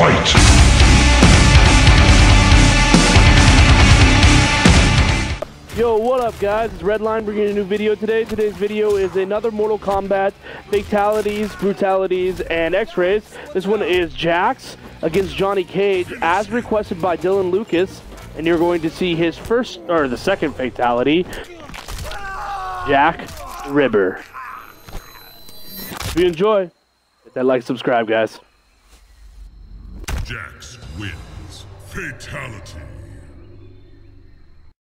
Fight! Yo, what up guys? It's Redline bringing you a new video today. Today's video is another Mortal Kombat fatalities, brutalities, and x-rays. This one is Jax against Johnny Cage as requested by Dillon Lucas. And you're going to see his first, or the second fatality, Jack Ribber. If you enjoy, hit that like, subscribe guys. Jax wins. Fatality.